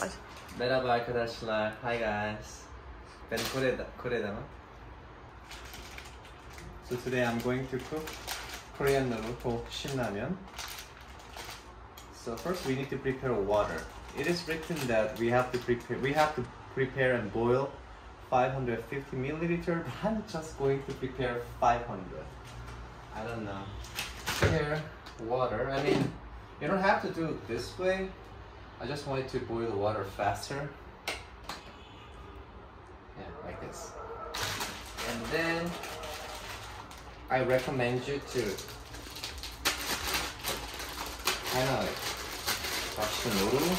Baş. Merhaba arkadaşlar. Hi guys. Ben Kore'da, Kore'da mı? So today I'm going to cook Korean noodle called shinramen. So first we need to prepare water. It is written that we have to prepare we have to prepare and boil 550 milliliter, but I'm just going to prepare 500. I don't know. Prepare water. I mean, you don't have to do it this way. I just wanted to boil the water faster. Yeah, like this. And then I recommend you to kind of like the noodle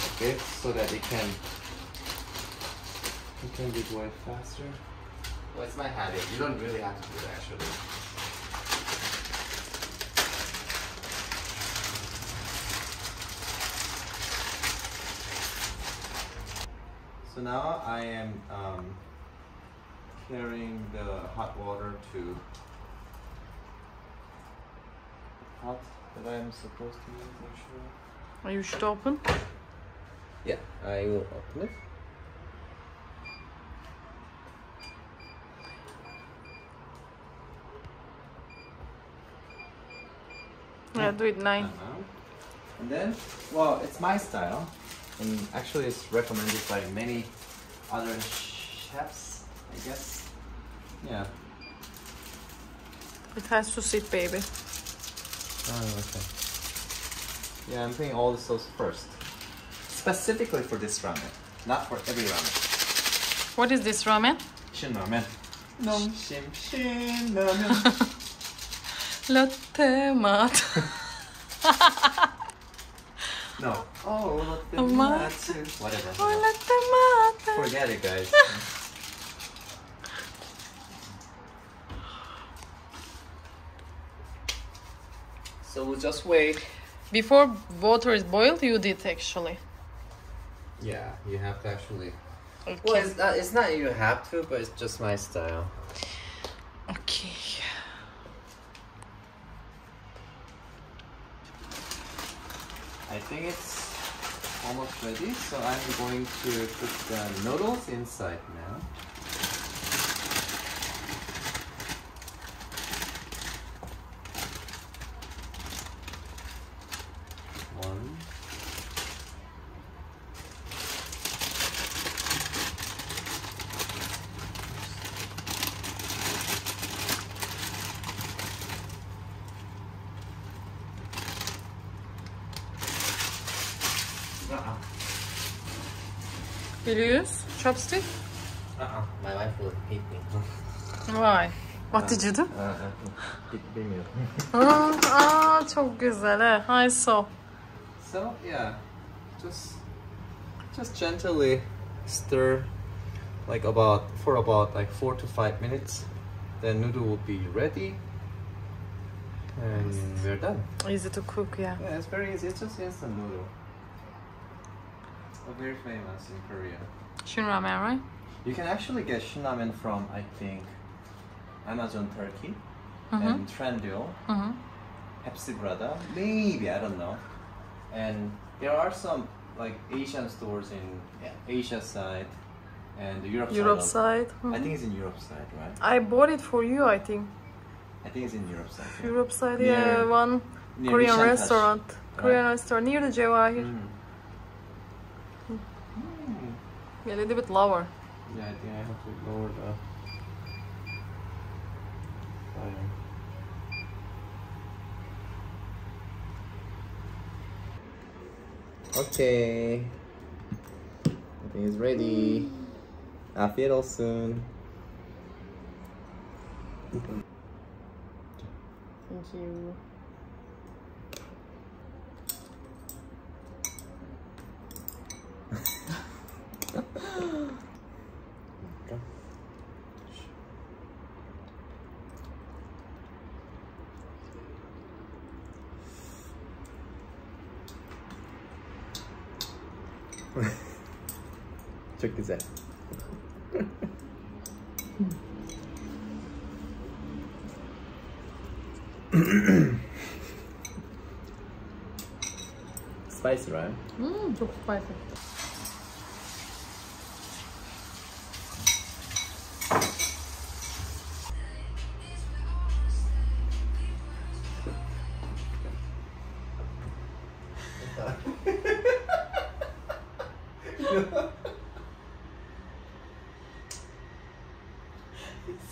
a bit so that it can it can be boiled faster. Well, it's my habit. You don't really have to do it actually. So now I am um, carrying the hot water to the pot that I am supposed to use. Sure. You should open. Yeah, I will open it. Yeah, do it nine. Uh-huh. And then, well, it's my style, and actually, it's recommended by many other chefs, I guess. Yeah. It has to sit, baby. Oh, okay. Yeah, I'm putting all the sauce first. Specifically for this ramen, not for every ramen. What is this ramen? Shin ramen. Nongshim shin ramen. Latte mat. no. Oh, latte ma- matsu. Whatever. Oh, latte mat. Forget it, guys. so we'll just wait. Before water is boiled, you did actually. Yeah, you have to actually. Okay. Well, it's not, it's not you have to, but it's just my style. I think it's almost ready, so I'm going to put the noodles inside now. One. Uh-uh. Will you use chopstick? Uh-uh. My wife will hate me. Why? Uh, what did you do? Uh, uh, bilmiyorum. Aa, aa, çok güzel. he. Saw. So yeah, just just gently stir like about for about like four to five minutes. Then noodle will be ready, and we're done. Easy to cook, yeah. Yeah, it's very easy. It's just instant noodle. Very famous in Korea. Shin ramen, right? You can actually get Shin shinramen from I think Amazon Turkey Mhm. and Trendyol. Mm-hmm. Hepsiburada, maybe I don't know. And there are some like Asian stores in yeah, Asia side and the Europe, Europe side. side. I Mhm. think it's in Europe side, right? I bought it for you, I think. I think it's in Europe side. yeah. Europe side, Near- yeah. One near Korean Nishantash. restaurant. Korean restaurant near the Cevahir. Mm. Mm. Yeah, a little bit lower. Yeah, I think I have to lower the fire. Okay. I think it's ready. Afiyet olsun. Thank you. Çok out. spicy, right? Mm, 음, çok spicy.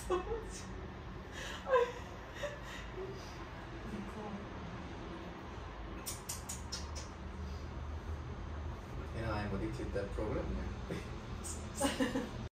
So much. You know, I'm addicted to that program.